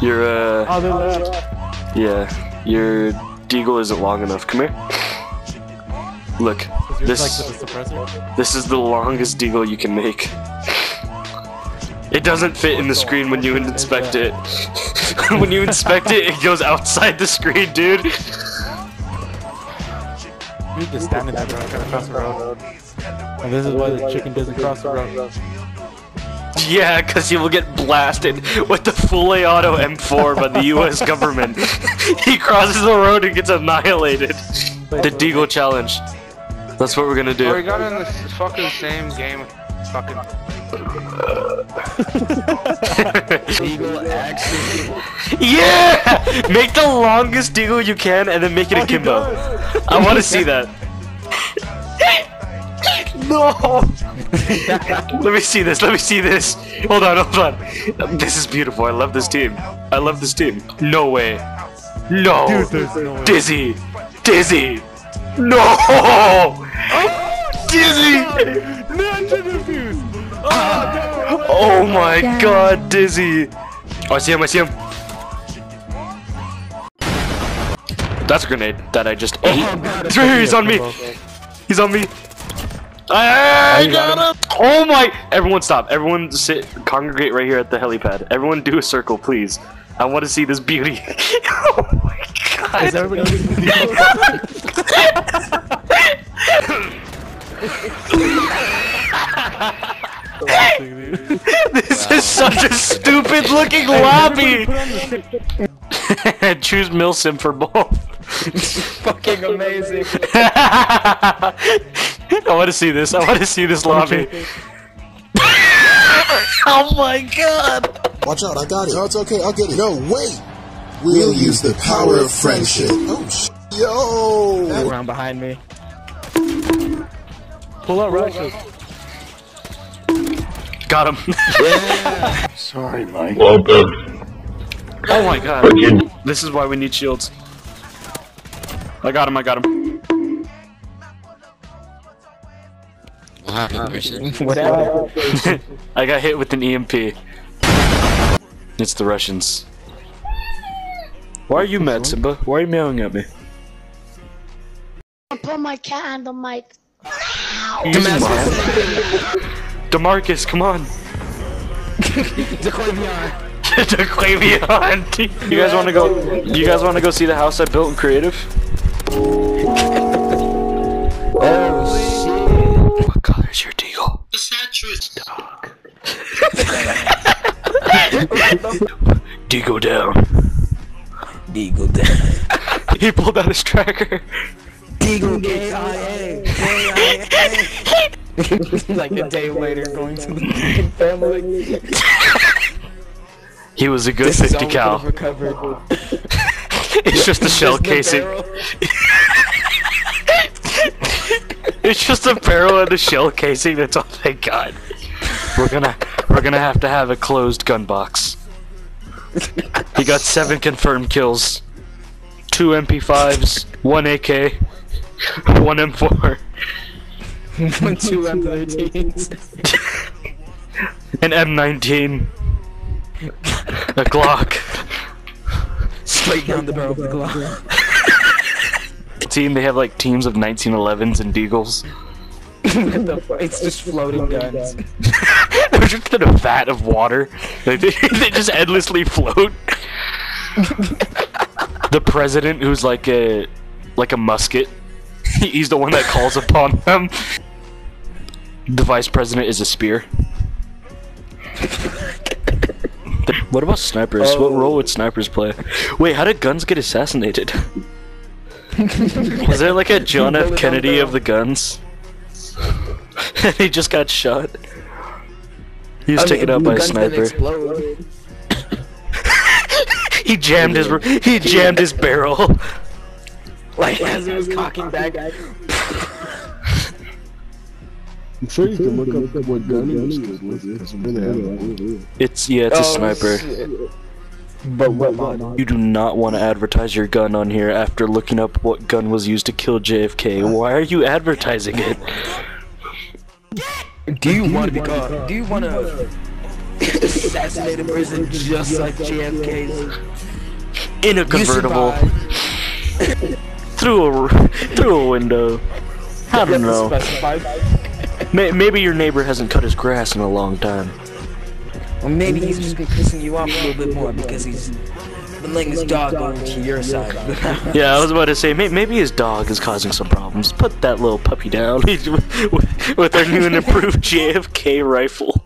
Your uh, left. yeah, your deagle isn't long enough. Come here. Look, this like with the suppressor. this is the longest deagle you can make. It doesn't fit in the screen when you inspect it. when you inspect it, it goes outside the screen, dude. You just standing there, bro. Gotta cross the road. And this is why the chicken doesn't cross the road. Yeah, because he will get blasted with the full auto M4 by the U.S. government. he crosses the road and gets annihilated. The Deagle challenge. That's what we're gonna Oh, we do. got in the fucking same game. Fucking. Eagle actually. Yeah! Make the longest Deagle you can and then make it akimbo. I want to see that. No! let me see this, let me see this. Hold on, hold on. This is beautiful. I love this team. I love this team. No way. No! Dude, there's no way. Dizzy! Dizzy! No! Dizzy! Ninja defuse! Oh, Oh my god, Dizzy! Oh, I see him, I see him. That's a grenade that I just oh, ate. Three, he's on me! He's on me! I got him! Oh my! Everyone stop. Everyone sit, congregate right here at the helipad. Everyone do a circle, please. I want to see this beauty. oh my god! Is everybody This is such a stupid looking lobby! Choose Milsim for both. Fucking amazing. I want to see this. I want to see this lobby. oh my god! Watch out, I got it. No, it's okay, I'll get it. No, wait! We'll use the power of friendship. Oh, sh- Yo! Around behind me. pull out rushes? Got him. Sorry, Mike. oh my god. This is why we need shields. I got him. I got him. What happened? I got hit with an EMP. It's the Russians. Why are you mad, Simba? Why are you meowing at me? I put my cat on the mic. Demarcus, Demarcus come on. Dequavion. You guys want to go? You guys want to go see the house I built in creative? What color is your deagle? Dog. Deagle down. shit. Eagle down. He pulled out his tracker. Eagle KIA. like a day later going to the family. He was a good This 50 we cal. It's just a shell There's casing. It's just a barrel and a shell casing. That's all they got. We're gonna, we're gonna have to have a closed gun box. He got seven confirmed kills, two MP5s, one AK, one M4, One, two M13s. an M19, a Glock. Straight down the barrel of the Glock. Team, they have like teams of 1911s and Deagles. what the fuck? It's just floating guns. They're just in a vat of water. They, they just endlessly float. the president, who's like a like a musket, he's the one that calls upon them. The vice president is a spear. what about snipers? What oh. role would snipers play? Wait, how did guns get assassinated? Was there like a John F. Kennedy of the guns? he just got shot. He was I taken mean, out by a guns didn't sniper. He jammed his he jammed his barrel. Like as it was cocking back. I'm sure you can look up what gun it was with, because I'm really have It's yeah, it's a Oh, sniper. Shit. But mm, what? You do not want to advertise your gun on here after looking up what gun was used to kill JFK. Why are you advertising it? Do you want to be caught? Do you want to? assassinated in prison just like JFK's. In a convertible. through a through a window. I don't know. Maybe your neighbor hasn't cut his grass in a long time. Or maybe he's just been pissing you off a little bit more because he's been letting his dog go to your side. Yeah, I was about to say maybe his dog is causing some problems. Put that little puppy down with, with, with their new and improved JFK rifle.